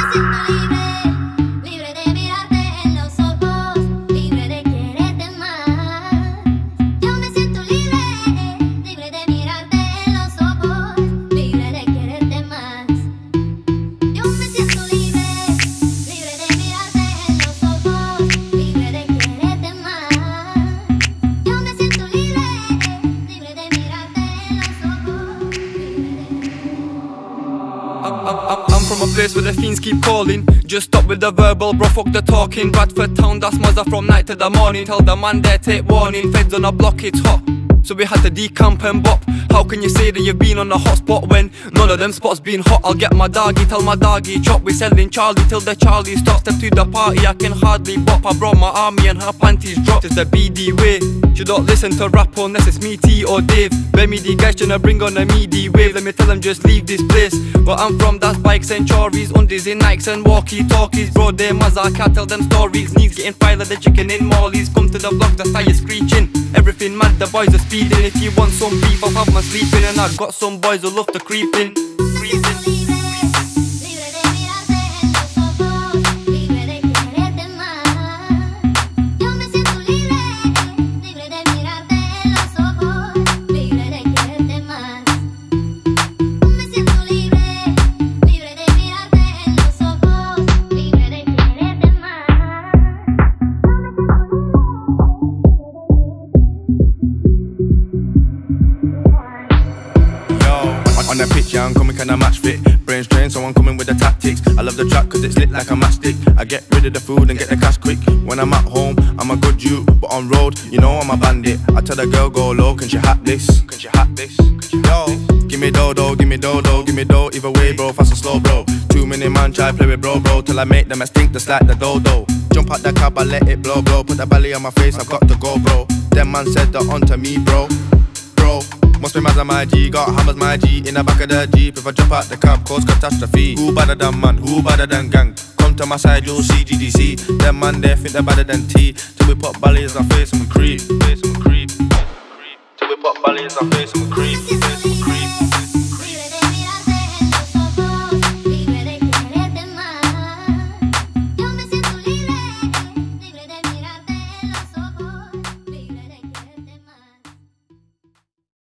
I'm from a place where the fiends keep calling. Just stop with the verbal, bro, fuck the talking. Bradford town, that's mother from night to the morning. Tell the man there, take warning. Feds on a block, it's hot. So we had to decamp and bop. How can you say that you've been on a hot spot when none of them spots been hot? I'll get my doggy, tell my doggy, chop. We selling Charlie till the Charlie stops. Step to the party, I can hardly bop. I brought my army and her panties dropped. It's the BD way. You don't listen to rap unless it's me, T or Dave. Bet me the guys tryna bring on a meaty wave. Let me tell them just leave this place. Where I'm from, that's bikes and chories, undies in Nikes and walkie talkies. Bro, them as I can't tell them stories. Knees getting filed like the chicken in Molly's. Come to the block, the tires screeching. Everything mad, the boys are speeding. If you want some beef, I'll have my sleeping. And I got some boys who love to creep in. Creeping. On the pitch, yeah, I'm coming kinda match fit. Brains drained, so I'm coming with the tactics. I love the track cause it's lit like a matchstick. I get rid of the food and get the cash quick. When I'm at home, I'm a good you, but on road, you know I'm a bandit. I tell the girl go low, can she hack this? Can she hack this? Yo, give me dodo, give me dodo, give me do. Either way, bro, fast or slow, bro. Too many man try play with bro, bro, till I make them stink just like the dodo. Jump out the cab, I let it blow, bro. Put the belly on my face, I've got to go, bro. Them man said that onto me, bro. Must be Mazda my G, got hammers my G in the back of the Jeep. If I jump out the cab, cause catastrophe. Who better than man? Who better than gang? Come to my side, you'll see GDC. Them man they think they're better than T. Till we pop bellies on face and we creep. Face and creep. Till we pop bellies on face we creep. Face creep.